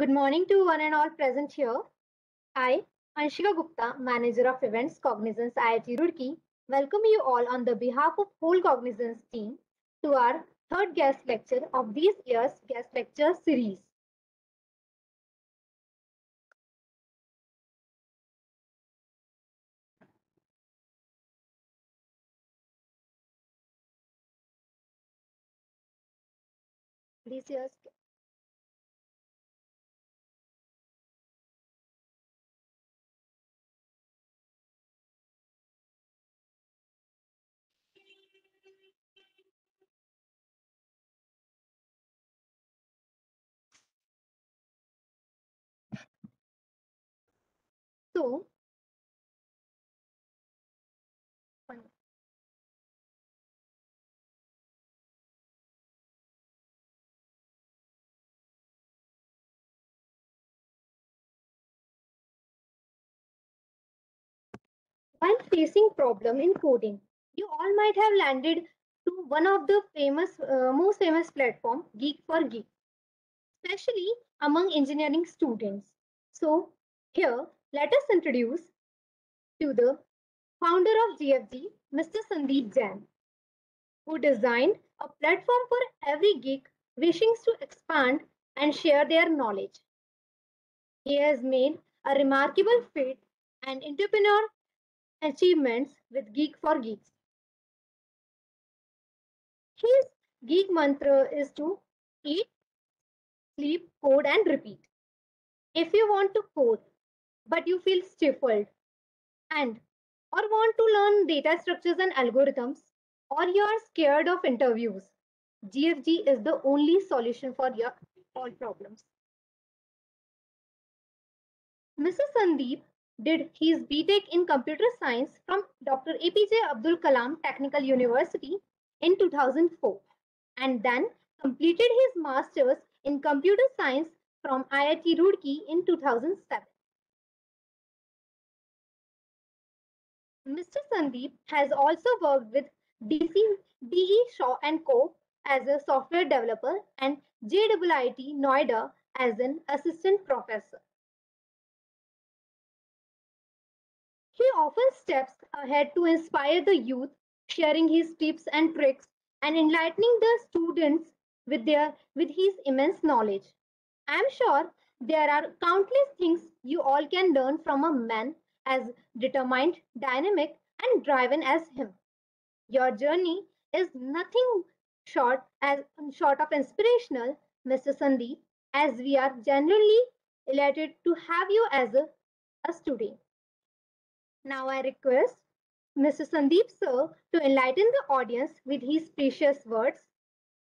Good morning to one and all present here. I, Anshika Gupta, Manager of Events Cognizance IIT Roorkee, welcome you all on the behalf of whole Cognizance team to our third guest lecture of this year's guest lecture series. This year's So, while facing problem in coding, you all might have landed to one of the famous, uh, most famous platform, Geek for Geek, especially among engineering students. So here, let us introduce to the founder of GFG, Mr. Sandeep Jain, who designed a platform for every geek wishing to expand and share their knowledge. He has made a remarkable feat and entrepreneur achievements with Geek for Geeks. His geek mantra is to eat, sleep, code, and repeat. If you want to code, but you feel stifled and or want to learn data structures and algorithms, or you are scared of interviews, GFG is the only solution for your all problems. Mr. Sandeep did his BTech in computer science from Dr. APJ Abdul Kalam Technical University in 2004 and then completed his master's in computer science from IIT Roorkee in 2007. Mr. Sandeep has also worked with DC, DE Shaw and Co. as a software developer and JIIT Noida as an assistant professor. He often steps ahead to inspire the youth, sharing his tips and tricks and enlightening the students with their with his immense knowledge. I'm sure there are countless things you all can learn from a man as determined, dynamic, and driven as him. Your journey is nothing short as short of inspirational, Mr. Sandeep, as we are genuinely elated to have you as a, a student. Now I request Mr. Sandeep sir to enlighten the audience with his precious words.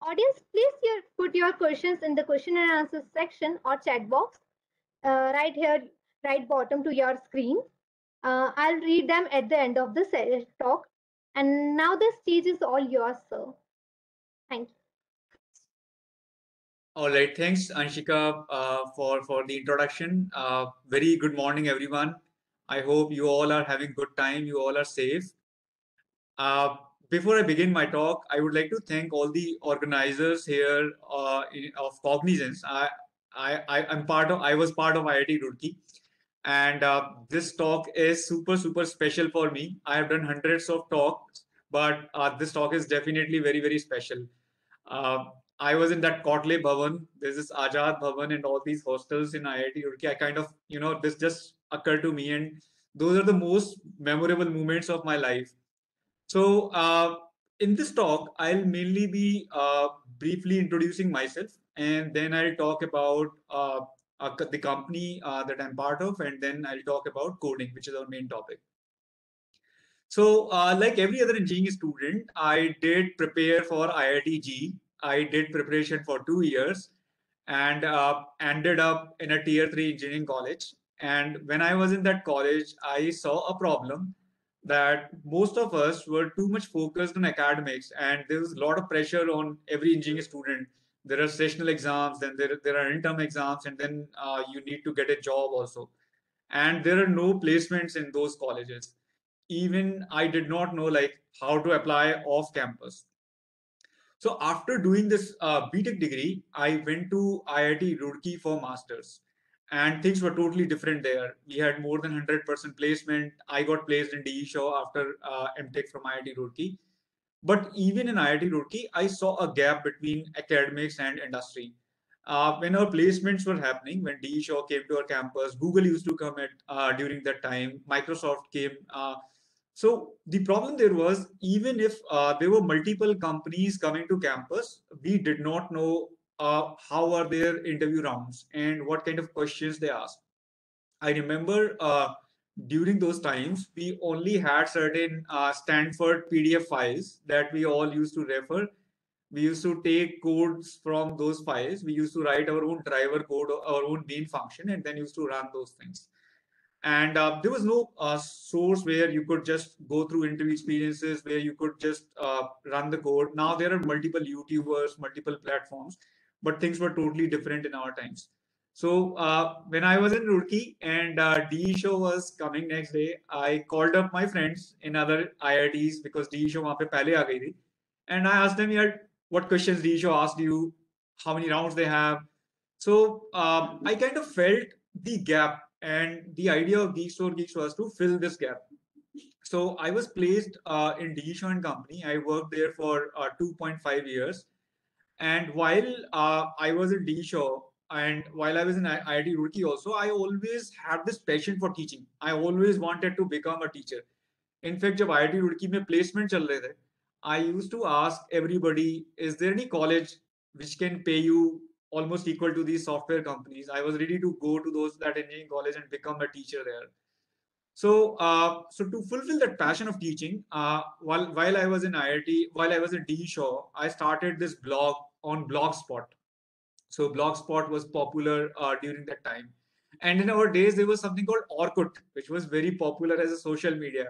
Audience, please your, put your questions in the question and answer section or chat box uh, right here, right bottom to your screen. Uh, I'll read them at the end of the talk. And now the stage is all yours, sir. Thank you. All right, thanks Anshika uh, for for the introduction. Uh, very good morning, everyone. I hope you all are having good time. You all are safe. Uh, before I begin my talk, I would like to thank all the organizers here uh, of Cognizance. I, I, I, am part of, I was part of IIT Roorkee. And uh, this talk is super, super special for me. I have done hundreds of talks, but uh, this talk is definitely very, very special. Uh, I was in that Cautley Bhavan, this Azad Bhavan and all these hostels in IIT Roorkee. I kind of, you know, this just occurred to me and those are the most memorable moments of my life. So uh, in this talk, I'll mainly be uh, briefly introducing myself and then I'll talk about uh, the company uh, that I'm part of and then I'll talk about coding, which is our main topic. So uh, like every other engineering student, I did prepare for IIT I did preparation for two years and uh, ended up in a tier three engineering college. And when I was in that college, I saw a problem that most of us were too much focused on academics and there was a lot of pressure on every engineering student. There are sessional exams, then there, there are interim exams, and then uh, you need to get a job also. And there are no placements in those colleges. Even I did not know like how to apply off campus. So after doing this uh, BTech degree, I went to IIT Roorkee for masters, and things were totally different there. We had more than 100% placement. I got placed in DE Shaw after uh, MTech from IIT Roorkee. But even in IIT Roorkee, I saw a gap between academics and industry. Uh, when our placements were happening, when DE Shaw came to our campus, Google used to come at uh, during that time. Microsoft came. Uh, so the problem there was even if uh, there were multiple companies coming to campus, we did not know uh, how are their interview rounds and what kind of questions they ask. I remember uh, during those times we only had certain uh, Stanford PDF files that we all used to refer. We used to take codes from those files. We used to write our own driver code, our own main function, and then used to run those things and uh, there was no uh, source where you could just go through interview experiences where you could just uh, run the code now there are multiple youtubers multiple platforms but things were totally different in our times so uh, when i was in roorkee and uh, DE Shaw was coming next day i called up my friends in other iits because DE Shaw pehle aa gayi thi and i asked them yeah what questions DE Shaw asked you how many rounds they have so uh, i kind of felt the gap and the idea of Geeks for Geeks was to fill this gap. So I was placed uh, in show and Company. I worked there for uh, 2.5 years. And while uh, I was in DE Shaw and while I was in IIT Roorkee also, I always had this passion for teaching. I always wanted to become a teacher. In fact, when IIT Roorkee में placement चल रहे used to ask everybody, is there any college which can pay you almost equal to these software companies? I was ready to go to those that engineering college and become a teacher there. So, uh, so to fulfill that passion of teaching, uh, while while I was in IIT, while I was in DE Shaw, I started this blog on Blogspot so Blogspot was popular uh, during that time, and in our days there was something called Orkut, which was very popular as a social media.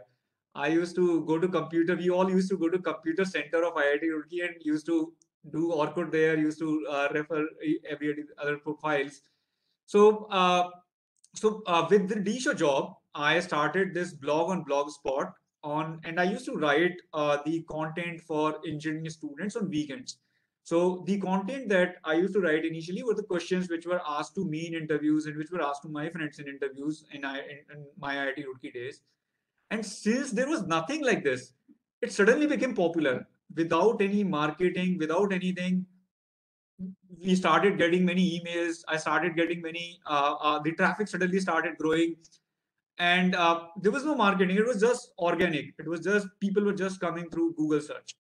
I used to go to computer. We all used to go to computer center of IIT Roorkee and used to do Orkut there, used to uh, refer every other profiles. So, uh, so uh, with the DE Shaw job, I started this blog on Blogspot on, and I used to write uh, the content for engineering students on weekends. So the content that I used to write initially were the questions which were asked to me in interviews and which were asked to my friends in interviews in, I, in, in my IIT Roorkee days. And since there was nothing like this, it suddenly became popular without any marketing, without anything, we started getting many emails. I started getting many, uh, uh, the traffic suddenly started growing. And uh, there was no marketing, it was just organic. It was just people were just coming through Google search.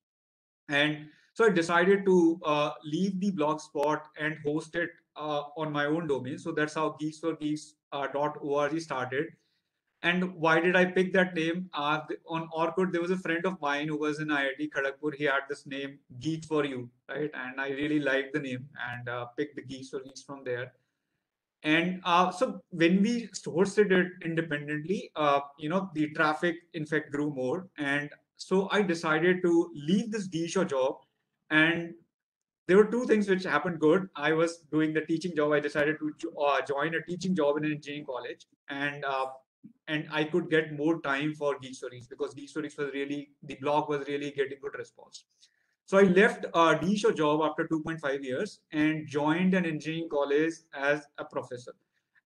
And so I decided to uh, leave the blogspot and host it uh, on my own domain. So that's how geeksforgeeks.org uh, started and why did I pick that name? Uh, on Orkut, there was a friend of mine who was in IIT Kharagpur. He had this name, Geek for You, right? And I really liked the name and uh, picked the Geeks for Geeks from there. And uh, so when we hosted it independently, uh, you know, the traffic in fact grew more. And so I decided to leave this show job. And there were two things which happened good. I was doing the teaching job. I decided to uh, join a teaching job in an engineering college. And uh, and I could get more time for Geeks for Geeks because Geeks for Geeks was really the blog was really getting good response. So I left a DE Shaw job after 2.5 years and joined an engineering college as a professor.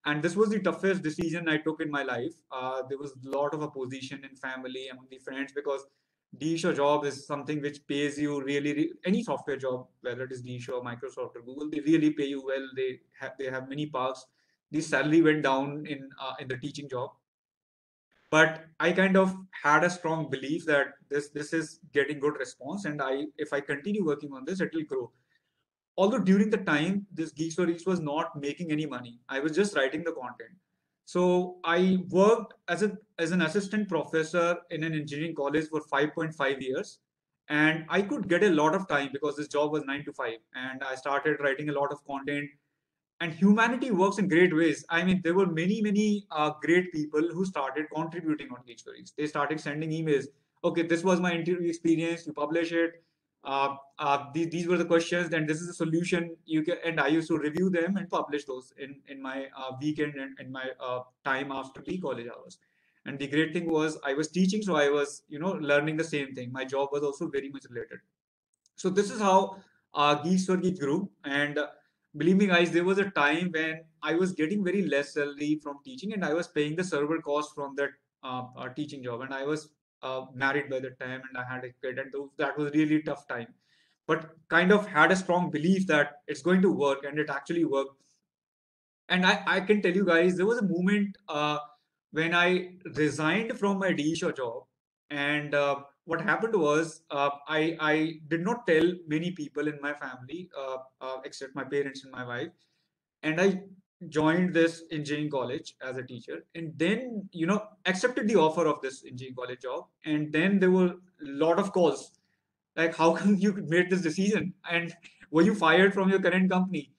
And this was the toughest decision I took in my life. Uh, there was a lot of opposition in family among the friends because DE Shaw job is something which pays you really any software job, whether it is DE Shaw, Microsoft, or Google, they really pay you well. They have they have many perks. The salary went down in uh, in the teaching job but i kind of had a strong belief that this this is getting good response and i if i continue working on this it will grow although during the time this Geeks for Geeks was not making any money i was just writing the content so i worked as a as an assistant professor in an engineering college for 5.5 years and i could get a lot of time because this job was 9 to 5 and i started writing a lot of content and humanity works in great ways. I mean, there were many, many uh, great people who started contributing on Geeks for Geeks. They started sending emails. Okay, this was my interview experience. You publish it. Uh, uh, these, these were the questions, and this is the solution. You can, and I used to review them and publish those in in my uh, weekend and in my uh, time after the college hours. And the great thing was I was teaching, so I was you know learning the same thing. My job was also very much related. So this is how uh, Geeks for Geek grew. And uh, believe me, guys, there was a time when I was getting very less salary from teaching, and I was paying the server cost from that uh, teaching job. And I was uh, married by the time, and I had a kid, and that was really tough time. But kind of had a strong belief that it's going to work, and it actually worked. And I, I can tell you guys, there was a moment uh, when I resigned from my D job, and uh, what happened was uh, I I did not tell many people in my family uh, except my parents and my wife, and I joined this engineering college as a teacher, and then you know accepted the offer of this engineering college job, and then there were a lot of calls like how come you made this decision and were you fired from your current company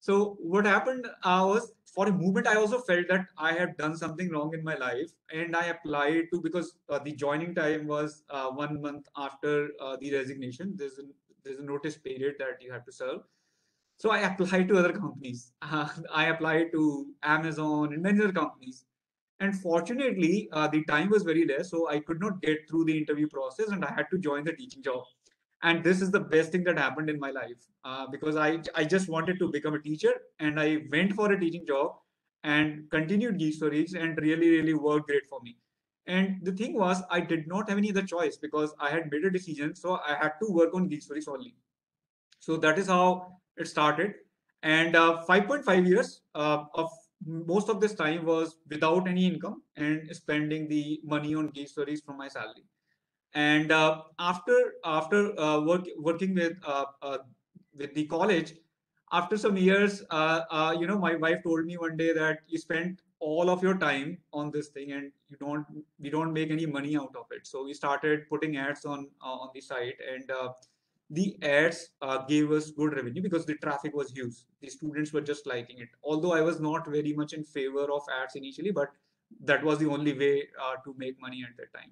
so what happened uh, was for a moment, I also felt that I had done something wrong in my life, and I applied to because uh, the joining time was uh, one month after uh, the resignation. There's a there's a notice period that you have to serve. So I applied to other companies. I applied to Amazon and many other companies, and fortunately, uh, the time was very less, so I could not get through the interview process, and I had to join the teaching job and this is the best thing that happened in my life uh, because I I just wanted to become a teacher and I went for a teaching job and continued Geeks for Geeks and really really worked great for me. And the thing was I did not have any other choice because I had made a decision, so I had to work on Geeks for Geeks only. So that is how it started. And 5.5 uh, years uh, of most of this time was without any income and spending the money on Geeks for Geeks from my salary and uh, after after uh, work, working with uh, uh, with the college after some years you know my wife told me one day that you spent all of your time on this thing and you don't we don't make any money out of it so we started putting ads on on the site and the ads uh, gave us good revenue because the traffic was huge. The students were just liking it. Although I was not very much in favor of ads initially, but that was the only way uh, to make money at that time.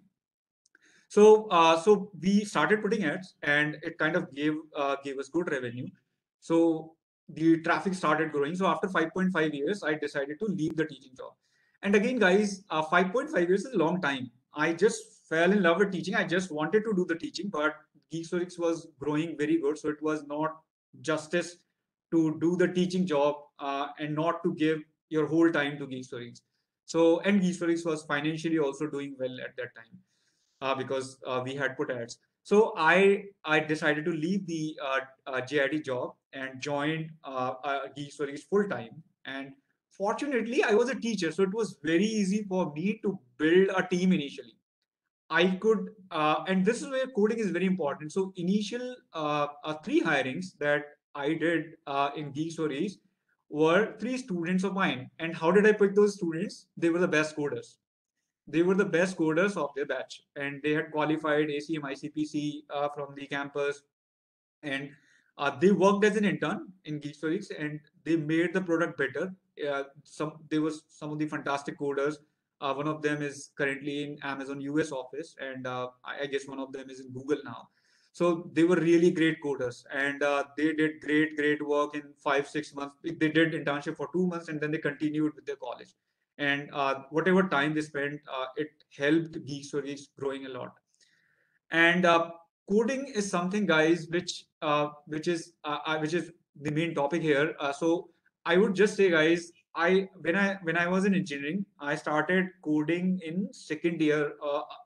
So, uh, so we started putting ads, and it kind of gave uh, gave us good revenue. So the traffic started growing. So after 5.5 years, I decided to leave the teaching job. And again, guys, uh, 5.5 years is a long time. I just fell in love with teaching. I just wanted to do the teaching, but Geeks for Geeks was growing very good. So it was not justice to do the teaching job uh, and not to give your whole time to Geeks for Geeks. So, and Geeks for Geeks was financially also doing well at that time uh, because uh, we had put ads. So I I decided to leave the uh, uh JIIT job and join uh, uh, Geeks for Geeks full time. And fortunately, I was a teacher, so it was very easy for me to build a team initially. I could, uh, and this is where coding is very important. So initial uh, uh, three hirings that I did uh, in Geeks for Geeks were three students of mine. And how did I pick those students? They were the best coders they were the best coders of their batch and they had qualified ACM ICPC uh, from the campus and uh, they worked as an intern in Geeks for Geeks and they made the product better. Some there was some of the fantastic coders. Uh, one of them is currently in Amazon US office, and uh, I guess one of them is in Google now. So they were really great coders, and uh, they did great, great work in five, six months. They did internship for two months, and then they continued with their college and uh, whatever time they spent, uh, it helped Geeks for Geeks growing a lot. And uh, coding is something, guys, which which is which is the main topic here. so I would just say, guys, I when I when I was in engineering, I started coding in second year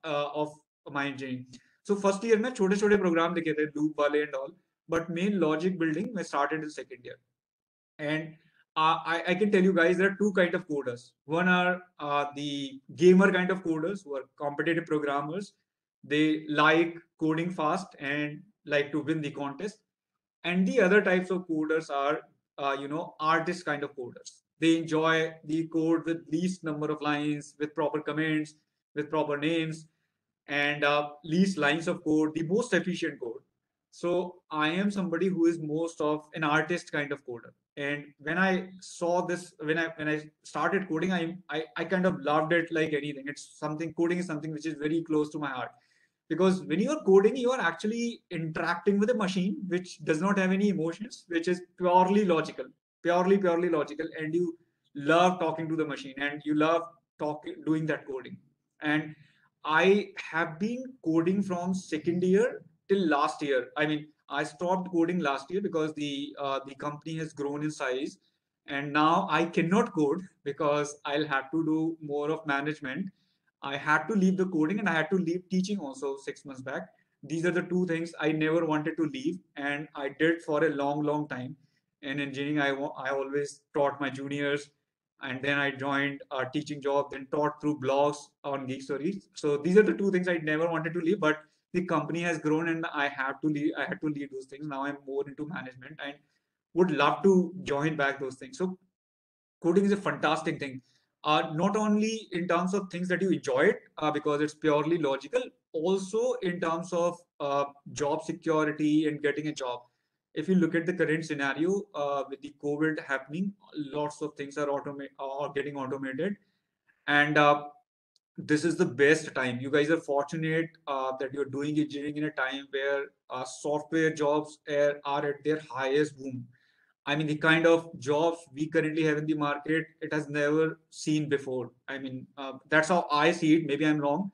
of my engineering. So first year में छोटे छोटे program लिखे थे loop वाले and all, but main logic building I started in second year. And uh, I, I, can tell you guys there are two kind of coders. One are uh, the gamer kind of coders who are competitive programmers. They like coding fast and like to win the contest. And the other types of coders are, uh, you know, artist kind of coders. they enjoy the code with least number of lines, with proper comments, with proper names, and uh, least lines of code, the most efficient code. So I am somebody who is most of an artist kind of coder. And when i saw this when i when i started coding I, I i kind of loved it like anything. It's something coding is something which is very close to my heart. Because when you are coding you are actually interacting with a machine which does not have any emotions which is purely logical purely purely logical and you love talking to the machine and you love talking doing that coding and i have been coding from second year till last year i mean I stopped coding last year because the uh, the company has grown in size, and now I cannot code because I'll have to do more of management. I had to leave the coding and I had to leave teaching also six months back. These are the two things I never wanted to leave, and I did for a long, long time. In engineering, I I always taught my juniors and then I joined a teaching job, then taught through blogs on Geeks for Geeks. So these are the two things I never wanted to leave, but the company has grown and I have to leave. I had to leave those things. Now I'm more into management and would love to join back those things. So coding is a fantastic thing. Uh, not only in terms of things that you enjoy it uh, because it's purely logical, also in terms of uh, job security and getting a job if you look at the current scenario uh, with the COVID happening, lots of things are automate are getting automated, and uh, this is the best time. You guys are fortunate uh, that you're doing engineering in a time where uh, software jobs are, are at their highest boom. I mean, the kind of jobs we currently have in the market, it has never seen before. I mean, uh, that's how I see it. Maybe I'm wrong,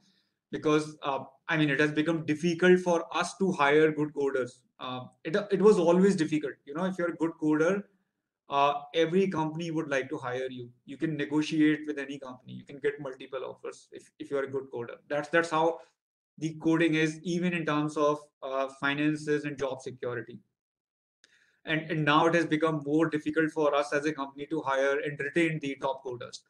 because uh, I mean, it has become difficult for us to hire good coders. Uh, it, it was always difficult. You know, if you're a good coder, uh, every company would like to hire you. You can negotiate with any company. You can get multiple offers if, if you're a good coder. That's that's how the coding is, even in terms of uh, finances and job security. And, and now it has become more difficult for us as a company to hire and retain the top coders.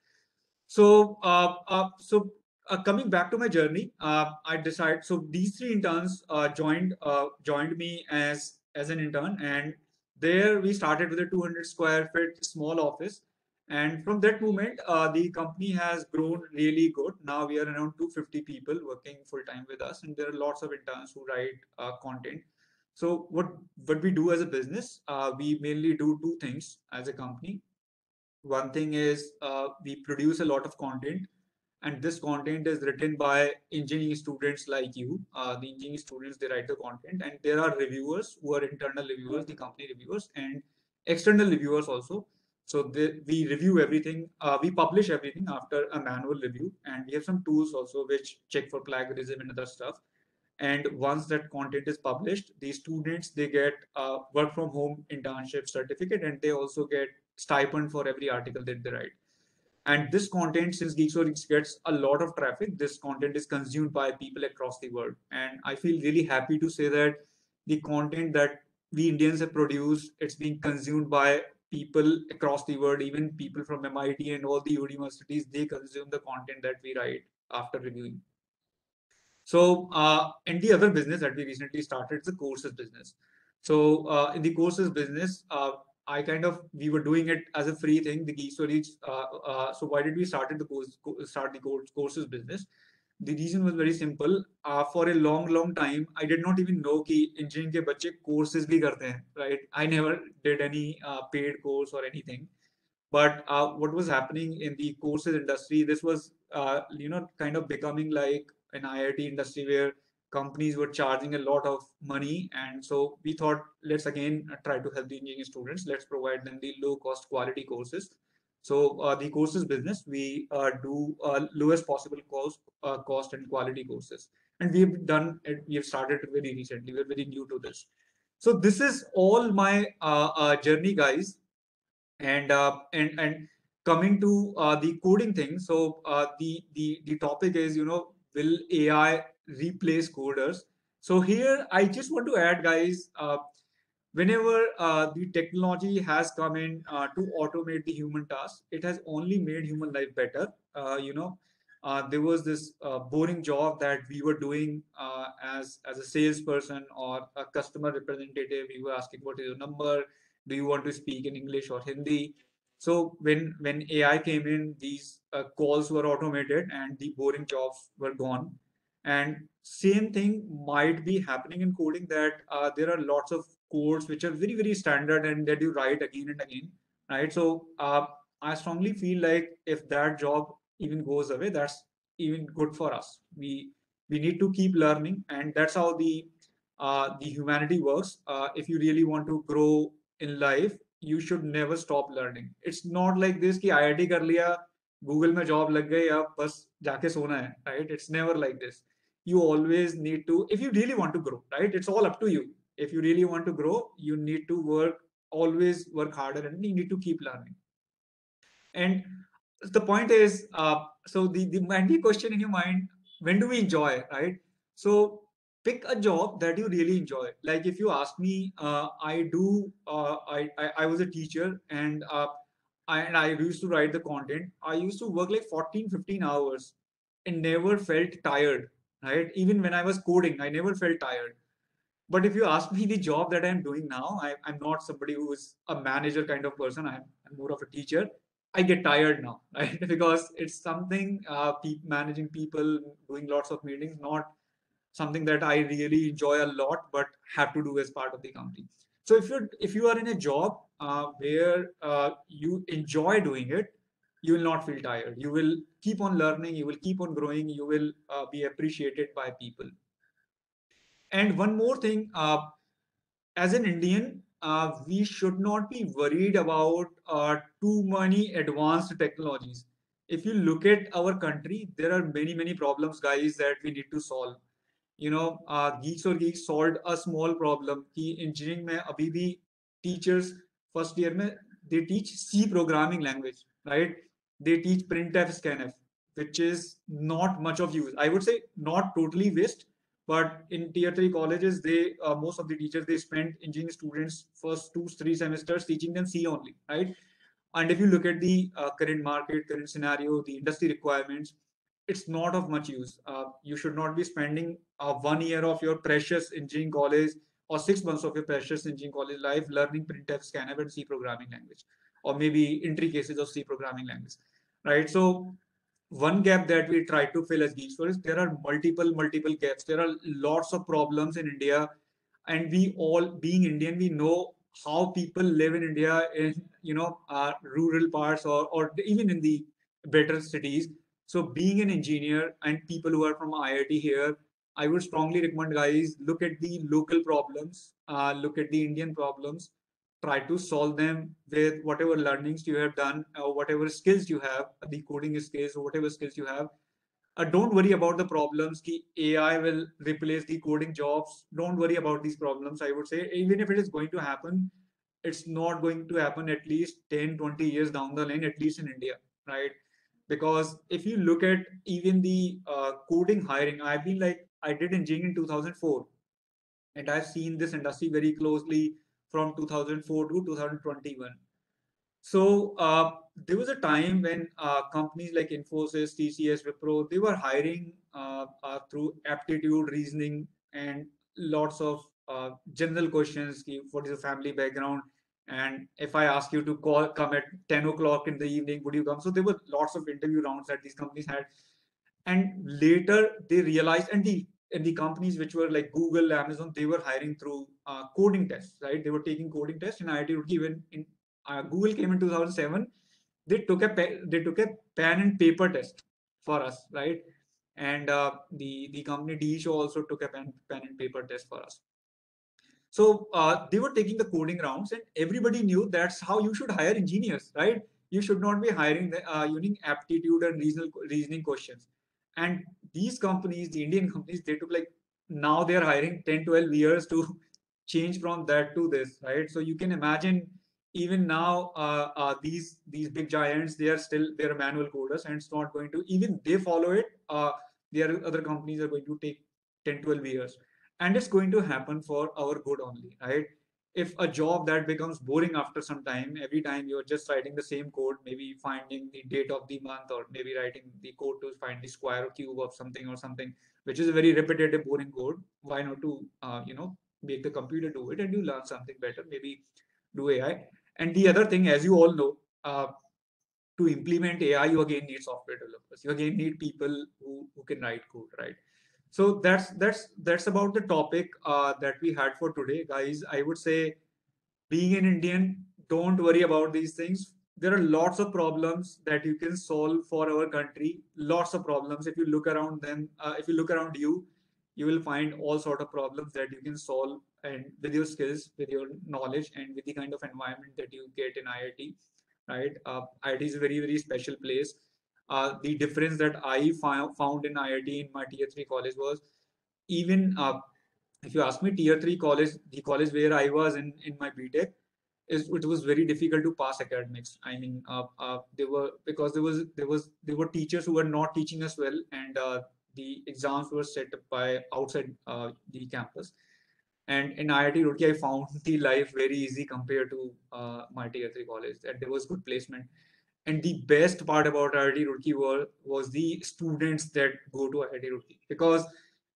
So, uh, uh, so uh, coming back to my journey, uh, I decided. So these three interns uh, joined uh, joined me as as an intern, and there we started with a 200 square feet small office. And from that moment, uh, the company has grown really good. Now we are around 250 people working full time with us, and there are lots of interns who write uh, content. So what what we do as a business, we mainly do two things as a company. One thing is we produce a lot of content and this content is written by engineering students like you. Uh, the engineering students they write the content. And there are reviewers who are internal reviewers the company reviewers and external reviewers also. So we review everything. Uh, we publish everything after a manual review. And we have some tools also which check for plagiarism and other stuff. And once that content is published the students they get a work from home internship certificate. And they also get stipend for every article that they write and this content, since Geeks for Geeks gets a lot of traffic, this content is consumed by people across the world. And I feel really happy to say that the content that we Indians have produced, it's being consumed by people across the world, even people from MIT and all the universities, they consume the content that we write after reviewing. So, uh, and the other business that we recently started is the courses business. So, uh, in the courses business, uh, I kind of we were doing it as a free thing, the Geeks for Geeks. Uh, uh, so why did we started the course, start the courses business? The reason was very simple. Uh, for a long, long time, I did not even know that engineering के बच्चे courses भी करते right? I never did any uh, paid course or anything. But uh, what was happening in the courses industry? This was uh, you know kind of becoming like an IIT industry where companies were charging a lot of money and so we thought let's again try to help the engineering students. Let's provide them the low cost quality courses. So uh, the courses business we uh, do uh, lowest possible cost uh, cost and quality courses. And we've done it we have started very recently. We're very new to this. So this is all my uh, uh, journey guys. And and and coming to the coding thing so the the the topic is you know will ai replace coders. So here I just want to add, guys, uh, whenever uh, the technology has come in uh, to automate the human task, it has only made human life better. Uh, you know, uh, there was this uh, boring job that we were doing as as a salesperson or a customer representative. We were asking, "What is your number? Do you want to speak in English or Hindi?" So when when AI came in, these calls were automated and the boring jobs were gone. And same thing might be happening in coding that uh, there are lots of codes which are very very standard and that you write again and again right? So uh, i strongly feel like if that job even goes away that's even good for us. We we need to keep learning and that's how the uh, the humanity works. Uh, if you really want to grow in life you should never stop learning. It's not like this ki iit kar liya google mein job lag gayi ab bas jaake sona hai right? It's never like this. You always need to if you really want to grow right? It's all up to you. If you really want to grow you need to work always work harder and you need to keep learning. And the point is uh, so the the main question in your mind when do we enjoy right? So pick a job that you really enjoy. Like if you ask me uh, i do uh, I, I, I was a teacher and uh, I, and i used to write the content. I used to work like 14 15 hours and never felt tired right? Even when i was coding i never felt tired. But if you ask me the job that i'm doing now I, i'm not somebody who is a manager kind of person. I'm, I'm more of a teacher. I get tired now right? Because it's something uh, pe- managing people doing lots of meetings not something that I really enjoy a lot, but have to do as part of the company. So if you're if you are in a job uh, where uh, you enjoy doing it, you will not feel tired. You will keep on learning. You will keep on growing. You will uh, be appreciated by people. And one more thing, uh, as an Indian, uh, we should not be worried about uh, too many advanced technologies. If you look at our country, there are many many problems, guys, that we need to solve you know uh, geeks or geeks solved a small problem कि engineering में अभी भी teachers first year में they teach C programming language right they teach printf scanf which is not much of use I would say not totally waste but in tier 3 colleges they uh, most of the teachers they spend engineering students first two three semesters teaching them C only right and if you look at the uh, current market current scenario the industry requirements it's not of much use. Uh, you should not be spending uh, one year of your precious engineering college or six months of your precious engineering college life learning printf, scanf, and C programming language, or maybe entry cases of C programming language, right? So one gap that we try to fill as Geeks for is there are multiple, multiple gaps. There are lots of problems in India, and we all, being Indian, we know how people live in India in you know uh, rural parts or or even in the better cities so being an engineer and people who are from IIT here, I would strongly recommend guys look at the local problems, uh, look at the Indian problems, try to solve them with whatever learnings you have done or whatever skills you have, the coding skills or whatever skills you have. Uh, don't worry about the problems. Ki AI will replace the coding jobs. Don't worry about these problems. I would say even if it is going to happen, it's not going to happen at least 10, 20 years down the line, at least in India, right? because if you look at even the uh, coding hiring i've been like i did engineering in 2004 and i've seen this industry very closely from 2004 to 2021 so uh, there was a time when uh, companies like infosys tcs wipro they were hiring uh, uh, through aptitude reasoning and lots of uh, general questions what is your family background and if I ask you to call, come at 10 o'clock in the evening, would you come? So there were lots of interview rounds that these companies had. And later they realized, and the and the companies which were like Google, Amazon, they were hiring through uh, coding tests, right? They were taking coding tests. And IIT Roorkee, even in uh, Google came in 2007, they took a they took a pen and paper test for us, right? And uh, the the company DE also took a pen pen and paper test for us. So uh, they were taking the coding rounds, and everybody knew that's how you should hire engineers, right? You should not be hiring the, uh, using aptitude and reasonable reasoning questions. And these companies, the Indian companies, they took like now they're hiring 10, 12 years to change from that to this, right? So you can imagine even now uh, uh, these these big giants they are still they're manual coders and it's not going to even they follow it uh, their other companies are going to take 10 12 years and it's going to happen for our good only right if a job that becomes boring after some time every time you're just writing the same code maybe finding the date of the month or maybe writing the code to find the square or cube of something or something which is a very repetitive boring code why not to uh, you know make the computer do it and you learn something better maybe do ai and the other thing as you all know uh, to implement ai you again need software developers. You again need people who, who can write code right so that's that's that's about the topic uh, that we had for today guys. I would say being an indian don't worry about these things. There are lots of problems that you can solve for our country. Lots of problems. If you look around them uh, if you look around you you will find all sort of problems that you can solve and with your skills with your knowledge and with the kind of environment that you get in iit right? Uh, iit is a very very special place uh, the difference that I found in IIT in my tier three college was even uh, if you ask me, tier three college, the college where I was in in my BTech, is it was very difficult to pass academics. I mean, uh, uh, they were because there was there was there were teachers who were not teaching us well, and uh, the exams were set up by outside uh, the campus. And in IIT Roorkee, I found the life very easy compared to uh, my tier three college. That there was good placement, and the best part about IIT Roorkee was was the students that go to IIT Roorkee because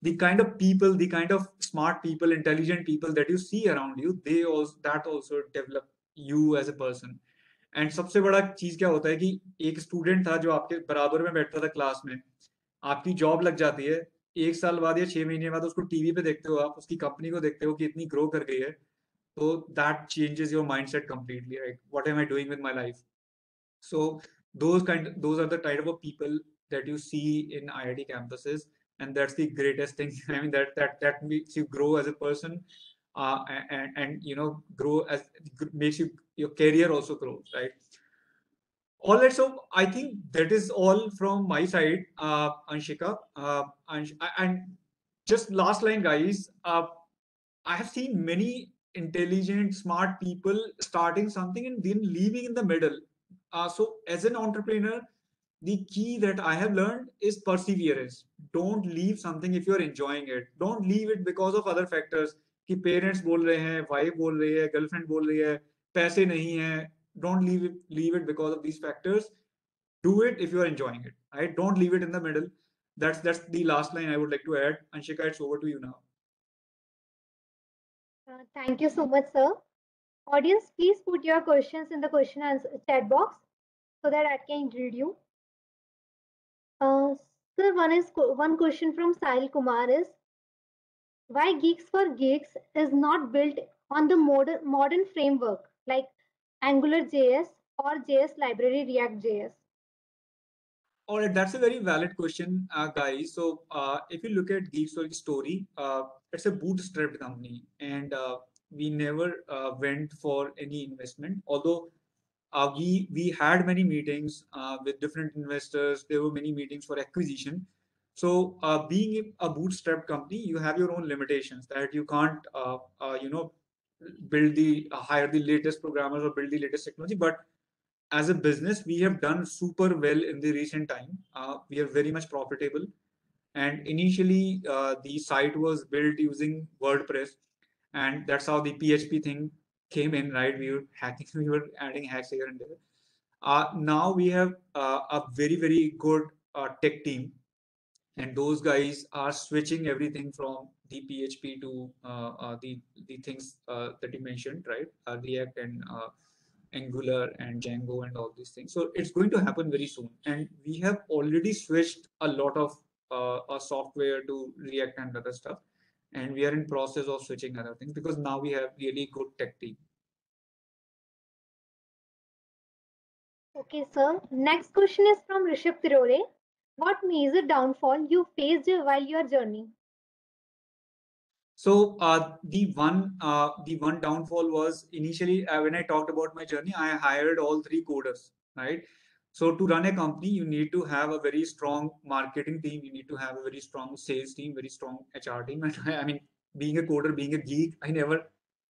the kind of people, the kind of smart people, intelligent people that you see around you, they also that also develop you as a person. And सबसे बड़ा चीज क्या होता है कि एक student था जो आपके बराबर में बैठता था क्लास में आपकी जॉब लग जाती है एक साल बाद या छह महीने बाद उसको टीवी पे देखते हो आप उसकी कंपनी को देखते हो कि इतनी ग्रो कर गई है तो that changes your mindset completely right what am I doing with my life So those kind those are the type of people that you see in IIT campuses and that's the greatest thing. I mean that that that makes you grow as a person uh, and and you know grow as makes you your career also grows right? All right so i think that is all from my side uh anshika uh and, and just last line guys uh i have seen many intelligent smart people starting something and then leaving in the middle uh, so as an entrepreneur the key that I have learned is perseverance. Don't leave something if you're enjoying it. Don't leave it because of other factors. कि parents बोल रहे हैं wife बोल रही है girlfriend बोल रही है पैसे नहीं है don't leave it leave it because of these factors do it if you are enjoying it right don't leave it in the middle that's that's the last line i would like to add anshika it's over to you now uh, thank you so much sir audience please put your questions in the question and chat box so that i can read you uh, sir, one is one question from Sahil Kumar is why Geeks for Geeks is not built on the modern modern framework like Angular JS or JS library React JS? All right, that's a very valid question, uh, guys. So uh, if you look at Geeks for Geeks story, uh, it's a bootstrapped company, and uh, we never uh, went for any investment. Although uh, we we had many meetings uh, with different investors. There were many meetings for acquisition. So uh, being a bootstrap company, you have your own limitations that you can't, uh, uh, you know, build the uh, hire the latest programmers or build the latest technology. But as a business, we have done super well in the recent time. we are very much profitable. And initially, the site was built using WordPress, and that's how the PHP thing came in, right? We were hacking, we were adding hacks here and there. Uh, now we have uh, a very, very good uh, tech team. And those guys are switching everything from the PHP to uh, uh, the, the things uh, that you mentioned, right? React and Angular and Django and all these things. So it's going to happen very soon. And we have already switched a lot of software to React and other stuff and we are in process of switching other things because now we have really good tech team. Okay, sir. Next question is from Rishabh Tirore. What major downfall you faced while your journey? So uh, the one uh, the one downfall was initially uh, when I talked about my journey, I hired all three coders, right? So to run a company, you need to have a very strong marketing team. You need to have a very strong sales team, very strong HR team. And I, mean, being a coder, being a geek, I never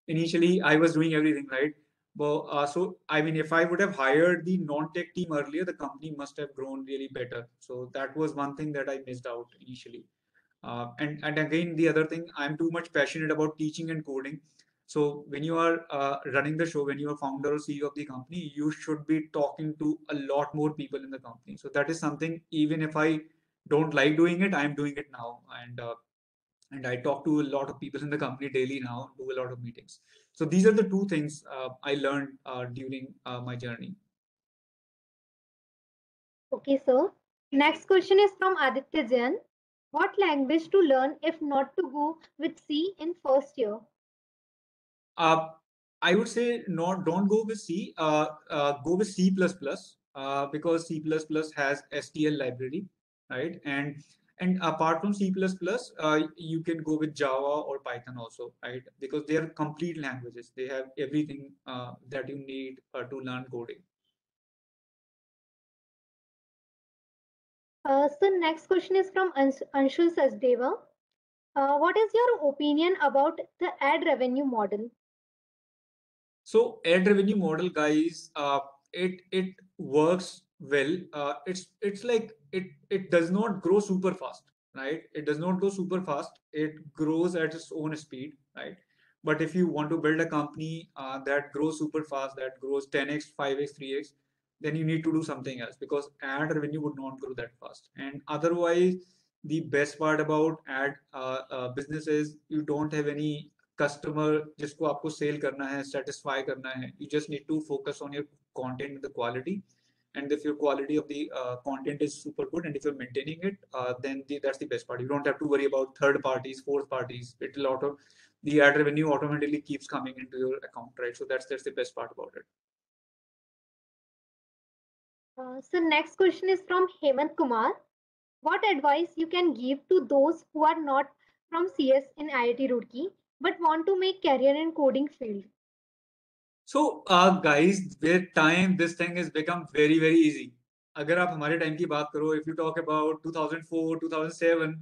initially I was doing everything right. But uh, so I mean, if I would have hired the non-tech team earlier, the company must have grown really better. So that was one thing that I missed out initially. Uh, and and again, the other thing, I'm too much passionate about teaching and coding. So when you are uh, running the show, when you are founder or CEO of the company, you should be talking to a lot more people in the company. So that is something, even if I don't like doing it, I'm doing it now. And uh, and I talk to a lot of people in the company daily now, do a lot of meetings. So these are the two things uh, I learned uh, during uh, my journey. Okay, so next question is from Aditya Jain. What language to learn if not to go with C in first year? Uh, I would say not. Don't go with C. Uh, uh, go with C uh, because C has STL library, right? And and apart from C uh, you can go with Java or Python also, right? Because they are complete languages. They have everything uh, that you need uh, to learn coding. Uh, so next question is from Anshul. Uh, what is your opinion about the ad revenue model? So ad revenue model, guys, uh, it it works well. Uh, it's it's like it it does not grow super fast, right? It does not go super fast. It grows at its own speed, right? But if you want to build a company uh, that grows super fast, that grows 10x, 5x, 3x, then you need to do something else because ad revenue would not grow that fast. And otherwise, the best part about ad uh, uh, business is you don't have any customer जिसको आपको sale करना है satisfy करना है you just need to focus on your content and the quality and if your quality of the uh, content is super good and if you're maintaining it uh, then the, that's the best part you don't have to worry about third parties fourth parties it will auto the ad revenue automatically keeps coming into your account right so that's that's the best part about it uh, so next question is from hemant kumar what advice you can give to those who are not from cs in iit roorkee but want to make career in coding field so uh, guys with time this thing has become very very easy अगर आप हमारे time की बात करो if you talk about 2004 2007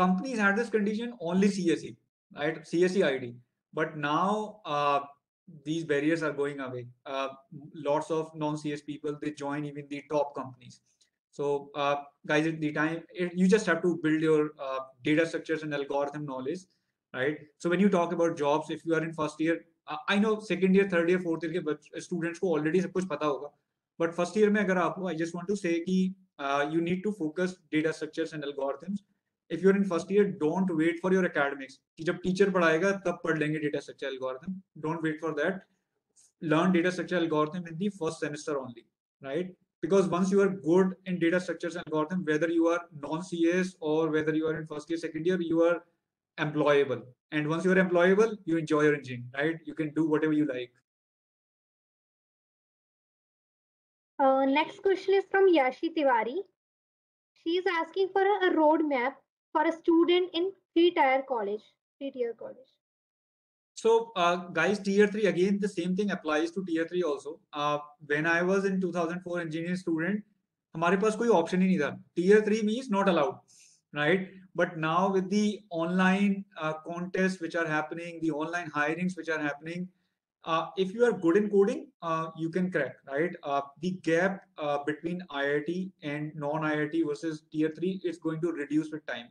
companies had this condition only CSE right CSE ID but now uh, these barriers are going away uh, lots of non-CS people they join even the top companies so uh, guys at the time it, you just have to build your uh, data structures and algorithm knowledge right so when you talk about jobs if you are in first year uh, i know second year third year fourth year के students को already सब कुछ पता होगा but first year में अगर आपको i just want to say कि uh, you need to focus data structures and algorithms if you're in first year don't wait for your academics कि जब teacher पढ़ाएगा तब पढ़ लेंगे data structure algorithm don't wait for that learn data structure algorithm in the first semester only right because once you are good in data structures and algorithm whether you are non cs or whether you are in first year second year you are employable and once you're employable you enjoy your engineering right you can do whatever you like uh, next question is from yashi tiwari she is asking for a, a roadmap for a student in three tier college three tier college so uh, guys tier 3 again the same thing applies to tier 3 also uh, when i was in 2004 engineering student हमारे पास कोई option ही नहीं था tier three means not allowed right? But now with the online uh, contests which are happening the online hirings which are happening uh, if you are good in coding uh, you can crack right? Uh, the gap uh, between iit and non iit versus tier 3 is going to reduce with time.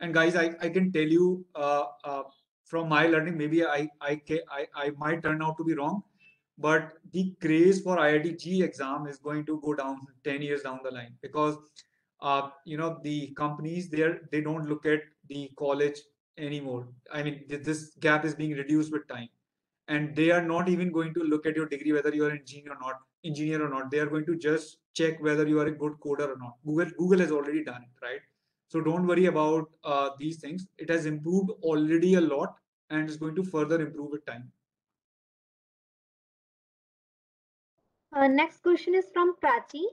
And guys i, I can tell you uh, from my learning maybe I, I i i might turn out to be wrong but the craze for IIT JEE exam is going to go down 10 years down the line because uh, you know the companies there they don't look at the college anymore. I mean this gap is being reduced with time. And they are not even going to look at your degree whether you are an engineer or not engineer or not. They are going to just check whether you are a good coder or not. Google google has already done it right? So don't worry about uh, these things. It has improved already a lot and is going to further improve with time. Uh, next question is from prachi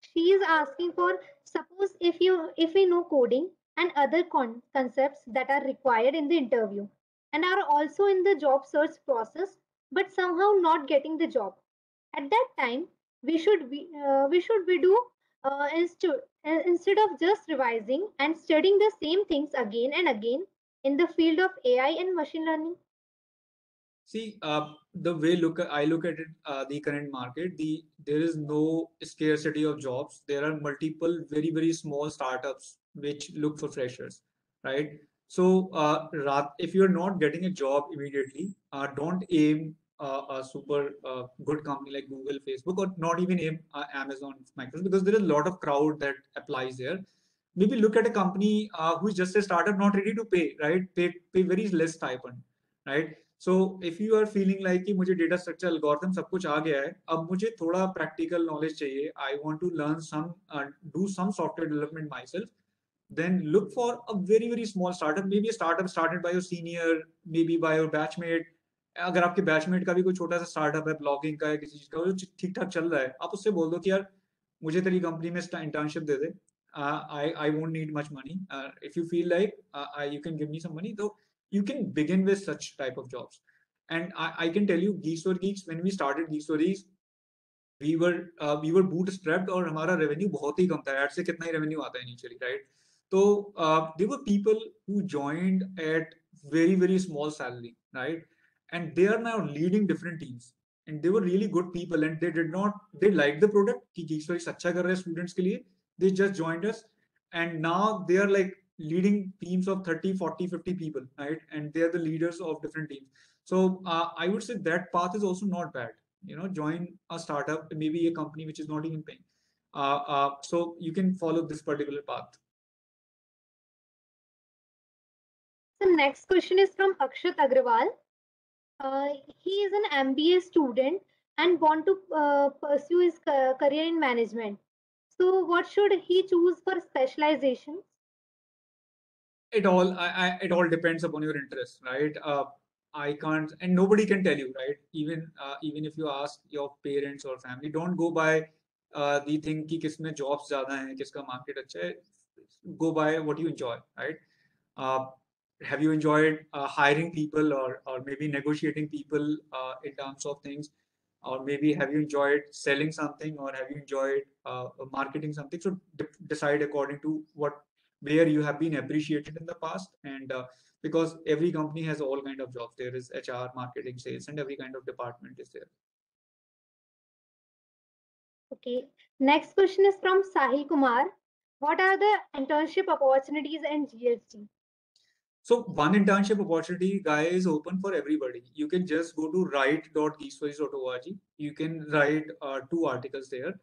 she is asking for suppose if you if we know coding and other con- concepts that are required in the interview and are also in the job search process but somehow not getting the job. At that time we should we uh, we should we do uh, uh, instead of just revising and studying the same things again and again in the field of ai and machine learning. See, uh, the way look I look at it, uh, the current market, the there is no scarcity of jobs. There are multiple very very small startups which look for freshers, right? So, uh, if you're not getting a job immediately, uh, don't aim uh, a super uh, good company like Google, Facebook, or not even aim uh, Amazon, Microsoft, because there is a lot of crowd that applies there. Maybe look at a company who is just a startup, not ready to pay, right? Pay pay very less stipend, right? So if you are feeling like कि मुझे data structure algorithm सब कुछ आ गया है, अब मुझे थोड़ा practical knowledge चाहिए। I want to learn some do some software development myself then look for a very very small startup, maybe a startup started by your senior, maybe by your batchmate. अगर आपके batchmate का भी कोई छोटा सा startup है blogging का है किसी चीज़ का जो ठीक ठाक चल रहा है, आप उससे बोल दो कि यार, मुझे तेरी कंपनी में इंटर्नशिप दे दे। I I won't need much money if you feel like I you can give me some money तो you can begin with such type of jobs. And i, I can tell you Geeks for Geeks when we started Geeks for Geeks we were uh, we were bootstrapped or our revenue बहुत ही कम था। ad revenue आता initially right? So uh, there were people who joined at very very small salary right? And they are now leading different teams. And they were really good people and they did not they liked the product कि geeks और geeks अच्छा कर students they just joined us and now they are like leading teams of 30 40 50 people right? And they are the leaders of different teams. So uh, i would say that path is also not bad. You know join a startup maybe a company which is not even paying. Uh, uh, so you can follow this particular path. The next question is from akshat agrawal. Uh, he is an mba student and want to uh, pursue his career in management. So what should he choose for specialization it all I, I, it all depends upon your interest right? Uh, i can't and nobody can tell you right? Even uh, even if you ask your parents or family don't go by uh, the thing ki kisme jobs zyada hai kiska market hai go by what you enjoy right? Uh, have you enjoyed uh, hiring people or or maybe negotiating people uh, in terms of things? Or maybe have you enjoyed selling something or have you enjoyed uh, marketing something? So decide according to what where you have been appreciated in the past and uh, because every company has all kind of jobs. There is hr marketing sales and every kind of department is there. Okay. Next question is from sahil kumar. What are the internship opportunities in gst so one internship opportunity guy is open for everybody. You can just go to write.geeksforgeeks.org you can write uh, two articles there.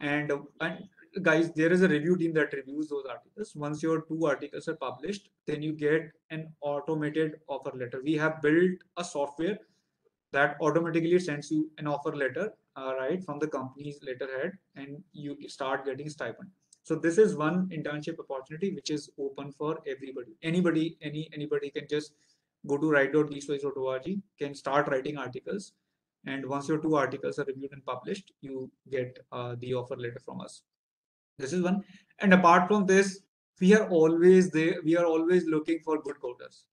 And, uh, and guys there is a review team that reviews those articles. Once your two articles are published then you get an automated offer letter. We have built a software that automatically sends you an offer letter uh, right from the company's letterhead and you start getting stipend. So this is one internship opportunity which is open for everybody. Anybody any anybody can just go to write.geeksforgeeks.org can start writing articles and once your two articles are reviewed and published you get uh, the offer letter from us this is one. And apart from this, we are always there. We are always looking for good coders.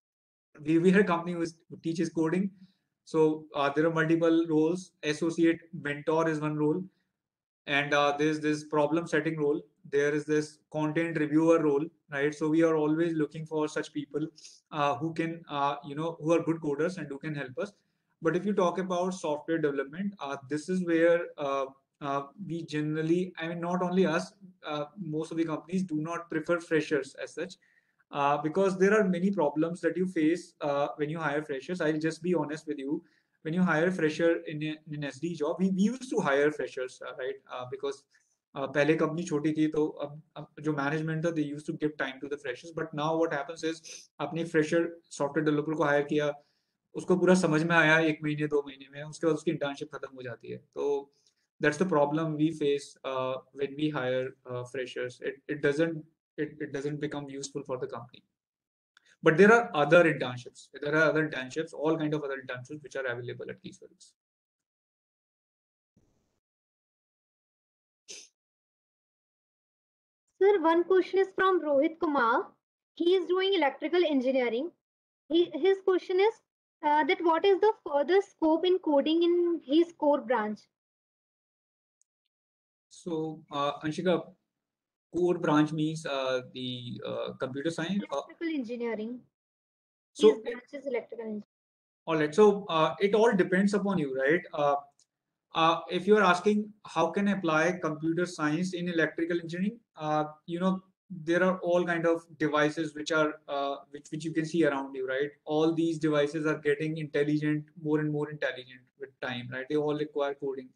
We, we are a company who, teaches coding. So uh, there are multiple roles. Associate mentor is one role. And uh, there's this problem setting role. There is this content reviewer role, right? So we are always looking for such people uh, who can, uh, you know, who are good coders and who can help us. But if you talk about software development, uh, this is where uh, uh, we generally, I mean, not only us, uh, most of the companies do not prefer freshers as such. Uh, because there are many problems that you face uh, when you hire freshers. I'll just be honest with you. When you hire a fresher in, a, in an SD job, we, we used to hire freshers, uh, right? Uh, because पहले company छोटी थी तो अब, अब जो management था they use to give time to the freshers but now what happens is अपने fresher software developer को हायर किया उसको पूरा समझ में आया एक महीने दो महीने में उसके बाद उसकी इंटर्नशिप खत्म हो जाती है तो that's the problem we face uh, when we hire uh, freshers it, it doesn't it, it doesn't become useful for the company but there are other internships there are other internships all kind of other internships which are available at Keyspace. Sir, one question is from Rohit Kumar. He is doing electrical engineering. He, his question is uh, that what is the further scope in coding in his core branch? So, uh, Anshika, core branch means uh, the uh, computer science? Electrical engineering. So, His branch is electrical engineering. All right. So, uh, it all depends upon you, right? Uh, uh, if you're asking how can I apply computer science in electrical engineering, uh, you know, there are all kind of devices which are uh, which which you can see around you, right? All these devices are getting intelligent, more and more intelligent with time, right? They all require coding.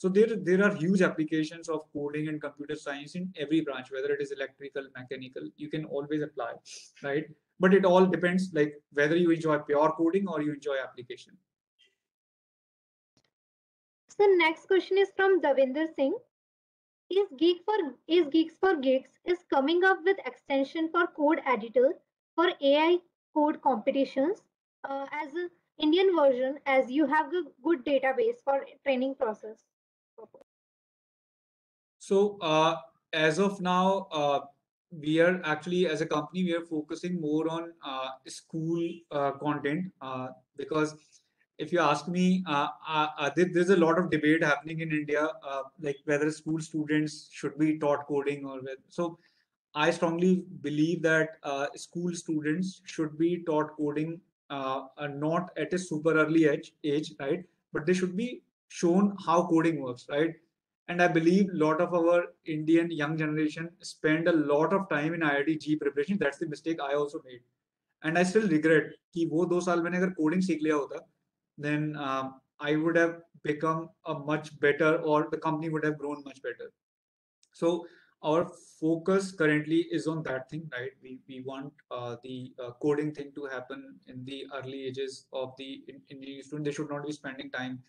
So there, there are huge applications of coding and computer science in every branch, whether it is electrical, mechanical, you can always apply, right? But it all depends like whether you enjoy pure coding or you enjoy application. So next question is from Davinder Singh. Is Geek for is Geeks for Geeks is coming up with extension for code editor for AI code competitions uh, as an Indian version as you have a good database for training process. So uh, as of now, uh, we are actually as a company we are focusing more on uh, school uh, content uh, because if you ask me, uh, there's a lot of debate happening in India, like whether school students should be taught coding or whether, so. I strongly believe that school students should be taught coding not at a super early age, age, right? But they should be shown how coding works, right? And I believe a lot of our Indian young generation spend a lot of time in IIT JEE preparation. That's the mistake I also made. And I still regret that if I had coding अगर coding then um, I would have become a much better or the company would have grown much better. So our focus currently is on that thing, right? We, we want uh, the uh, coding thing to happen in the early ages of the Indian student. They should not be spending time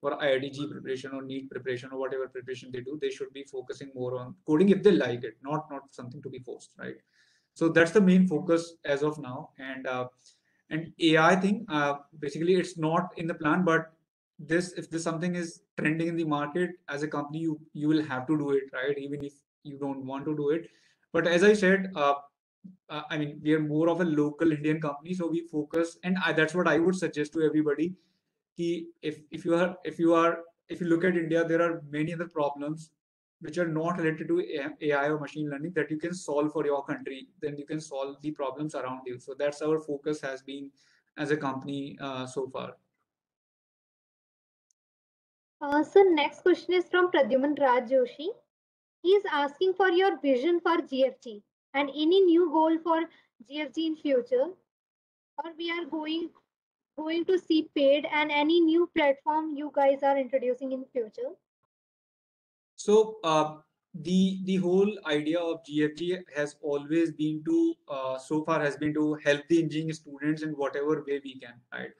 for IIT preparation or NEET preparation or whatever preparation they do. They should be focusing more on coding if they like it, not not something to be forced, right? So that's the main focus as of now. And uh, and AI thing, uh, basically, it's not in the plan, but this if this something is trending in the market as a company, you you will have to do it, right? Even if you don't want to do it. But as I said, uh, uh, I mean, we are more of a local Indian company, so we focus, and I, that's what I would suggest to everybody. If if you are if you are if you look at India, there are many other problems which are not related to AI or machine learning that you can solve for your country. Then you can solve the problems around you. So that's our focus has been as a company uh, so far. Uh, so next question is from Pradyuman Raj Joshi. He is asking for your vision for GFG and any new goal for GFG in future, or we are going going to see paid and any new platform you guys are introducing in future. So uh, the the whole idea of GFG has always been to uh, so far has been to help the engineering students in whatever way we can, right?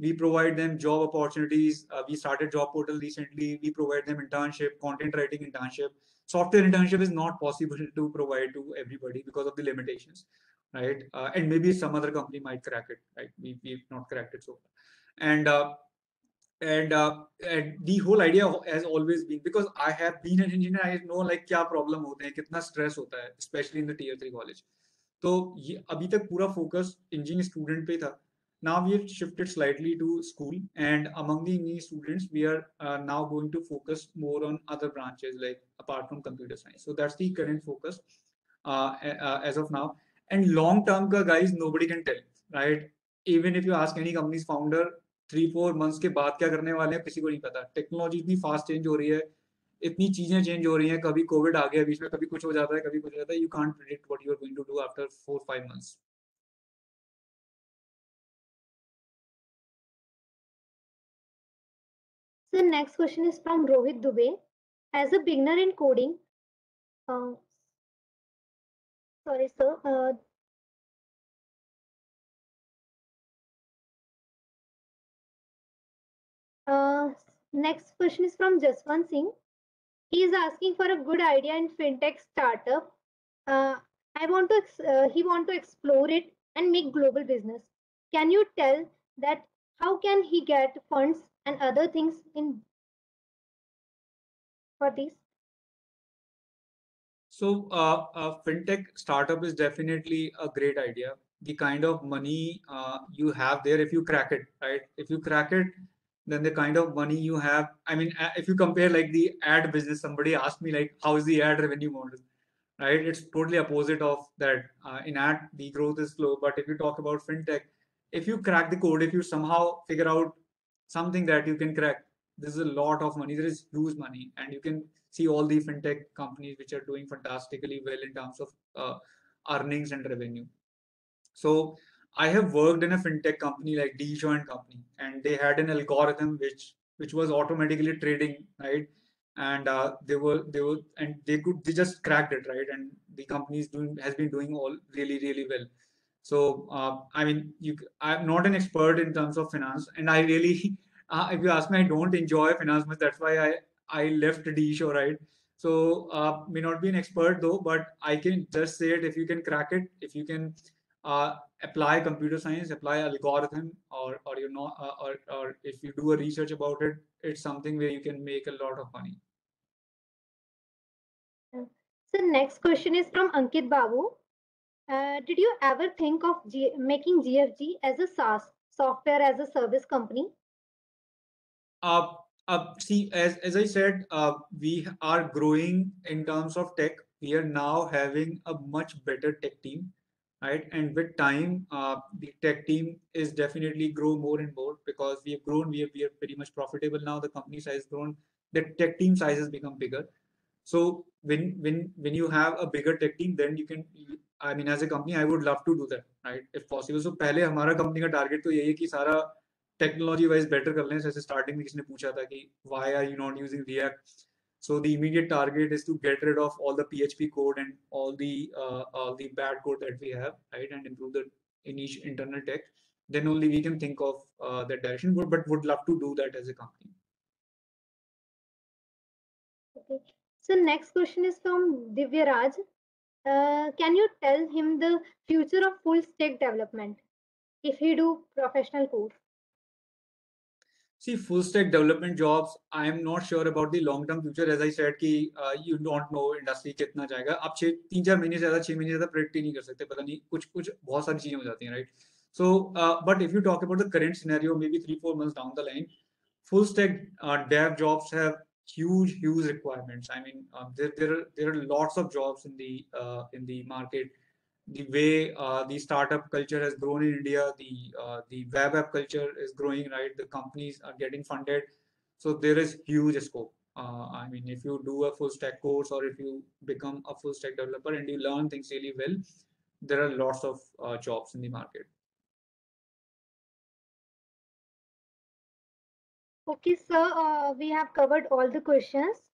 we provide them job opportunities. Uh, we started job portal recently. We provide them internship, content writing internship. Software internship is not possible to provide to everybody because of the limitations, right? Uh, and maybe some other company might crack it, right? We, we've not cracked it so far. And uh, and uh, and the whole idea has always been because I have been an engineer, I know like क्या problem होते हैं, कितना stress होता है, especially in the tier three college. तो ये अभी तक पूरा focus engineering student पे था now we have shifted slightly to school and among the engineering students, we are uh, now going to focus more on other branches like apart from computer science. So that's the current focus uh, uh, as of now. And long term ka guys, nobody can tell, right? Even if you ask any company's founder, three four months के बाद क्या करने वाले हैं किसी को नहीं पता टेक्नोलॉजी इतनी फास्ट चेंज हो रही है इतनी चीज़ें चेंज हो रही हैं कभी कोविड आ गया बीच में कभी कुछ हो जाता है कभी कुछ हो जाता है you can't predict what you are going to do after four five months So next question is from Rohit Dubey. As a beginner in coding, uh, sorry sir, uh, uh, next question is from Jaswant Singh. He is asking for a good idea in fintech startup. Uh, I want to, uh, he want to explore it and make global business. Can you tell that how can he get funds and other things in for these? So uh, a fintech startup is definitely a great idea. The kind of money uh, you have there, if you crack it, right? If you crack it, then the kind of money you have. I mean, if you compare like the ad business, somebody asked me like, how is the ad revenue model? Right? It's totally opposite of that. Uh, in ad, the growth is slow. But if you talk about fintech, if you crack the code, if you somehow figure out something that you can crack, there's a lot of money. There is huge money, and you can see all the fintech companies which are doing fantastically well in terms of uh, earnings and revenue. So I have worked in a fintech company like and Company, and they had an algorithm which which was automatically trading, right? And uh, they were they were and they could they just cracked it, right? And the company is doing has been doing all really really well. So uh, I mean, you I'm not an expert in terms of finance, and I really uh, if you ask me, I don't enjoy finance much. That's why I I left DE Shaw, right? So uh, may not be an expert though, but I can just say it. If you can crack it, if you can uh, apply computer science, apply algorithm, or or you know, uh, or or if you do a research about it, it's something where you can make a lot of money. So next question is from Ankit Babu. Uh, did you ever think of G making GFG as a SaaS, software as a service company? Uh, Uh, see, as, as I said, uh, we are growing in terms of tech. We are now having a much better tech team, right? And with time, uh, the tech team is definitely grow more and more because we have grown. We are, we are pretty much profitable now. The company size grown. The tech team size has become bigger. So when when when you have a bigger tech team, then you can. I mean, as a company, I would love to do that, right? If possible. So पहले हमारा company का target तो यही है कि सारा technology wise better कर लें जैसे स्टार्टिंग में किसी ने पूछा था कि why are you not using React so the immediate target is to get rid of all the php code and all the uh, all the bad code that we have right and improve the initial internal tech then only we can think of uh, that direction but, but would love to do that as a company okay so next question is from divya raj uh, can you tell him the future of full stack development if he do professional course See, full stack development jobs, I am not sure about the long term future. As I said, कि uh, you don't know industry कितना जाएगा. आप छः तीन चार महीने से ज़्यादा छः महीने से ज़्यादा predict ही नहीं कर सकते. पता नहीं कुछ कुछ बहुत सारी चीजें हो जाती हैं, right? So, uh, but if you talk about the current scenario, maybe three four months down the line, full stack uh, dev jobs have huge huge requirements. I mean, um, there there are there are lots of jobs in the uh, in the market the way uh, the startup culture has grown in India, the uh, the web app culture is growing, right? The companies are getting funded, so there is huge scope. Uh, I mean, if you do a full stack course or if you become a full stack developer and you learn things really well, there are lots of uh, jobs in the market. Okay, sir, uh, we have covered all the questions.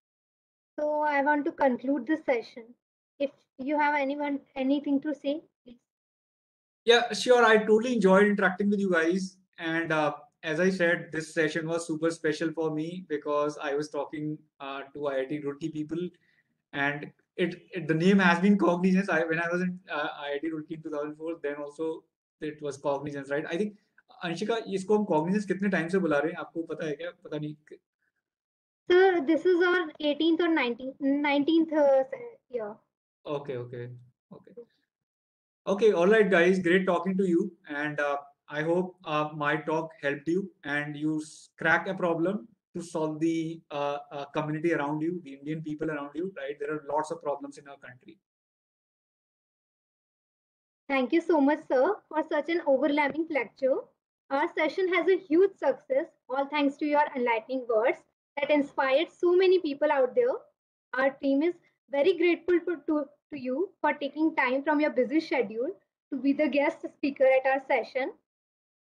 So I want to conclude the session If you have anyone anything to say, please. Yeah, sure. I totally enjoyed interacting with you guys. And uh, as I said, this session was super special for me because I was talking uh, to IIT Roorkee people, and it, it, the name has been Cognizance. I when I was in uh, IIT Roorkee in 2004, then also it was Cognizance, right? I think Anshika इसको हम cognizance कितने time से बुला रहे हैं आपको पता है क्या पता नहीं Sir, this is our 18th or 19th 19th uh, year. Okay, okay, okay. Okay, all right, guys. Great talking to you. And uh, I hope uh, my talk helped you and you crack a problem to solve the uh, uh, community around you, the Indian people around you, right? There are lots of problems in our country. Thank you so much, sir, for such an overlapping lecture. Our session has a huge success, all thanks to your enlightening words that inspired so many people out there. Our team is very grateful for, to, to you for taking time from your busy schedule to be the guest speaker at our session.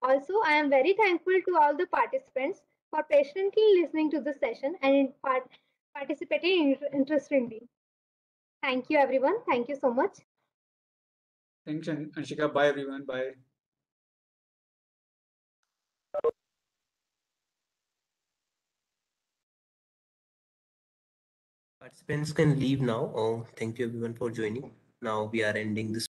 Also, I am very thankful to all the participants for patiently listening to the session and in part participating interestingly. Thank you, everyone. Thank you so much. Thanks, Anshika. Bye, everyone. Bye. Participants can leave now. Oh, thank you everyone for joining. Now we are ending this